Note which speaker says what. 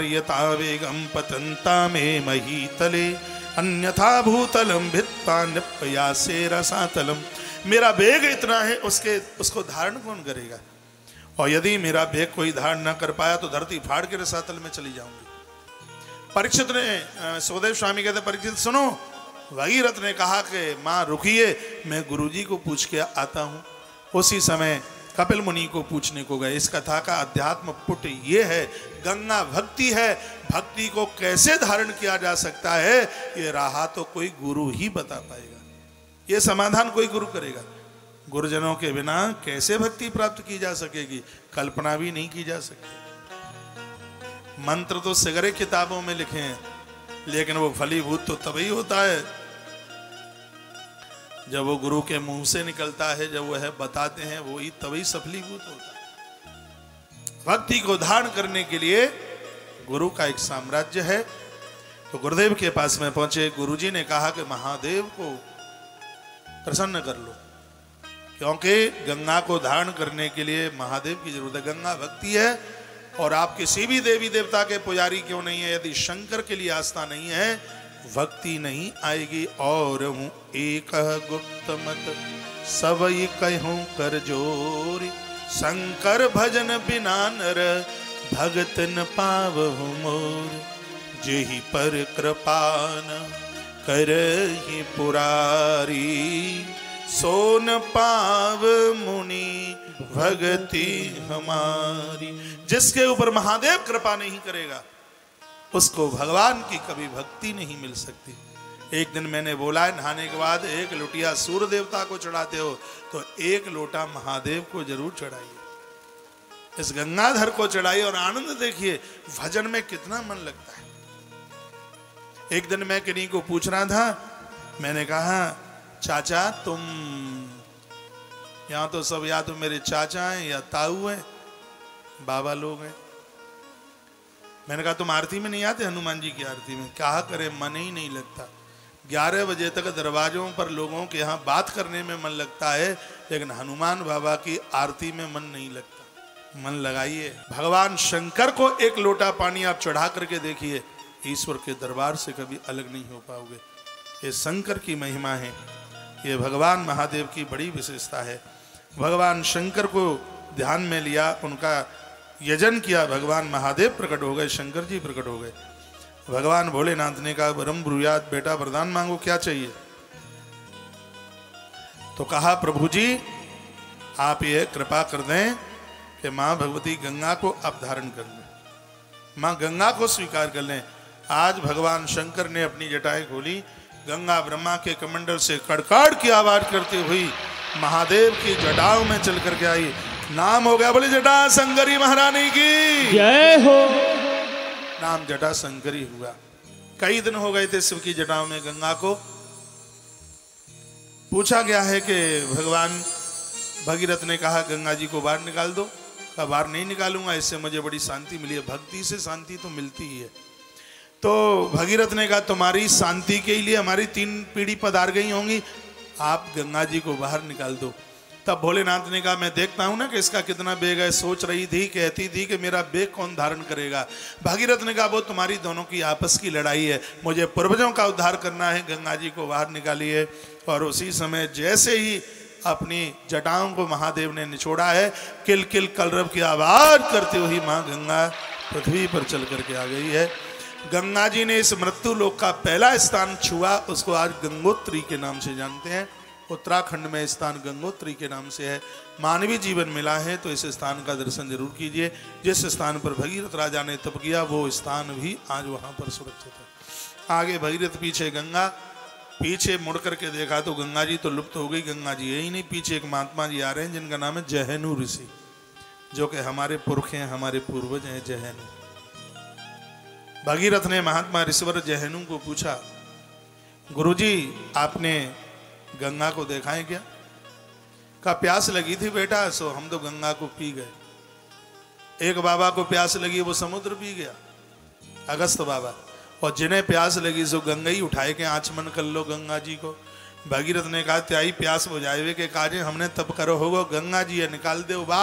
Speaker 1: यथा वेगम पतंता में महीतले, अन्यथा भूतलम भित्ता निपयासे रसातलम मेरा वेग इतना है, उसके, उसको धारण कौन करेगा? और यदि मेरा वेग कोई धारण न कर पाया तो धरती फाड़ के रसातल में चली जाऊँगी। परीक्षित ने सुखदेव स्वामी कहते परीक्षित, सुनो। भगीरथ ने कहा कि, माँ, रुकिए, मैं गुरुजी को पूछ के आता हूँ। उसी समय कपिल मुनि को पूछने को गए, इस कथा का अध्यात्म पुट ये है, गंगा भक्ति है, भक्ति को कैसे धारण किया जा सकता है? ये राह तो कोई गुरु ही बता पाएगा। ये समाधान कोई गुरु करेगा। गुरुजनों के बिना कैसे भक्ति प्राप्त की जा सकेगी? कल्पना भी नहीं की जा सकती। मंत्र तो सिगरे किताबों में लिखे हैं, लेकिन वो फलीभूत तो तभी होता है जब वो गुरु के मुँह से निकलता है, जब वह बताते हैं, वो ही तभी सफलीभूत होता है। भक्ति को धारण करने के लिए गुरु का एक साम्राज्य है। तो गुरुदेव के पास में पहुँचे, गुरुजी ने कहा कि महादेव को प्रसन्न कर लो। क्योंकि गंगा को धारण करने के लिए महादेव की ज़रूरत है। गंगा भक्ति है और आप किसी भी देवी देवता के पुजारी क्यों नहीं है? यदि शंकर के लिए आस्था नहीं है भक्ति नहीं आएगी, और हूँ एक गुप्त मत। सब कहूँ, कर जोरी। शंकर भजन बिना नर, भगत न पाव मोर। जेहि पर कृपान कर ही पुरारी। सोन पाव मुनि, भगति हमारी। जिसके ऊपर महादेव कृपा नहीं करेगा उसको भगवान की कभी भक्ति नहीं मिल सकती। एक दिन मैंने बोला है नहाने के बाद एक लोटिया सूर्य देवता को चढ़ाते हो तो एक लोटा महादेव को ज़रूर चढ़ाइए। इस गंगाधर को चढ़ाइए और आनंद देखिए, भजन में कितना मन लगता है। एक दिन मैं किन्हीं को पूछ रहा था, मैंने कहा, चाचा, तुम यहाँ तो सब या तो मेरे चाचा हैं या ताऊ हैं, बाबा लोग हैं। मैंने कहा, तुम आरती में नहीं आते हनुमान जी की आरती में? कहा करे, मन ही नहीं लगता। ग्यारह बजे तक दरवाजों पर लोगों के यहाँ बात करने में मन लगता है, लेकिन हनुमान बाबा की आरती में मन नहीं लगता। मन लगाइए। भगवान शंकर को एक लोटा पानी आप चढ़ा करके देखिए, ईश्वर के दरबार से कभी अलग नहीं हो पाओगे। ये शंकर की महिमा है। ये भगवान महादेव की बड़ी विशेषता है। भगवान शंकर को ध्यान में लिया, उनका यजन किया, भगवान महादेव प्रकट हो गए, शंकर जी प्रकट हो गए। भगवान भोलेनाथ ने कहा, ब्रह्म ब्रुयात बेटा वरदान मांगो, क्या चाहिए? तो कहा, प्रभु जी, आप ये कृपा कर दें कि माँ भगवती गंगा को आप धारण कर लें। माँ गंगा को स्वीकार कर लें। आज भगवान शंकर ने अपनी जटाएँ खोली, गंगा ब्रह्मा के कमंडल से कड़काड़ की आवाज़ करती हुई महादेव की जटाओं में चल करके आई। नाम हो गया बोले जटा शंकरी महारानी की।
Speaker 2: जय हो।
Speaker 1: नाम जटा शंकरी हुआ। कई दिन हो गए थे शिव की जटाओं में गंगा को। पूछा गया है कि भगवान भगीरथ ने कहा गंगा जी को बाहर निकाल दो। कहा बाहर नहीं निकालूँगा इससे मुझे बड़ी शांति मिली है। भक्ति से शांति तो मिलती ही है। तो भगीरथ ने कहा तुम्हारी शांति के लिए हमारी तीन पीढ़ी पधार गई होंगी। आप गंगा जी को बाहर निकाल दो। तब भोलेनाथ ने कहा, मैं देखता हूँ ना कि इसका कितना बेग है। सोच रही थी, कहती थी कि मेरा बेग कौन धारण करेगा। भागीरथ ने कहा, वो तुम्हारी दोनों की आपस की लड़ाई है। मुझे पूर्वजों का उद्धार करना है। गंगा जी को बाहर निकालिए। और उसी समय जैसे ही अपनी जटाओं को महादेव ने निचोड़ा है किल किल कलरव की आवाज़ करते हुए माँ गंगा पृथ्वी पर चल करके आ गई है। गंगा जी ने इस मृत्यु लोक का पहला स्थान छुआ। उसको आज गंगोत्री के नाम से जानते हैं। उत्तराखंड में स्थान गंगोत्री के नाम से है। मानवीय जीवन मिला है तो इस स्थान का दर्शन ज़रूर कीजिए। जिस स्थान पर भगीरथ राजा ने तप किया, वो स्थान भी आज वहाँ पर सुरक्षित है। आगे भगीरथ, पीछे गंगा। पीछे मुड़ करके देखा तो गंगा जी तो लुप्त हो गई। गंगा जी यही नहीं, पीछे एक महात्मा जी आ रहे हैं, जिनका नाम है जहनु ऋषि, जो कि हमारे पुरख हैं, हमारे पूर्वज हैं, जहनु। भगीरथ ने महात्मा ऋषिवर जहनु को पूछा, गुरुजी, आपने गंगा को देखा है क्या? का प्यास लगी थी बेटा, सो हम तो गंगा को पी गए। एक बाबा को प्यास लगी, वो समुद्र पी गया। अगस्त बाबा। और जिन्हें प्यास लगी, सो गंगा ही उठाए के आचमन कर लो गंगा जी को। भगीरथ ने कहा, त्याई प्यास बुझाए के कार्य हमने तब करो होगो। गंगा जी निकाल दे बाहर